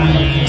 Amen.